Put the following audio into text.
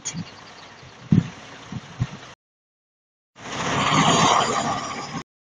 out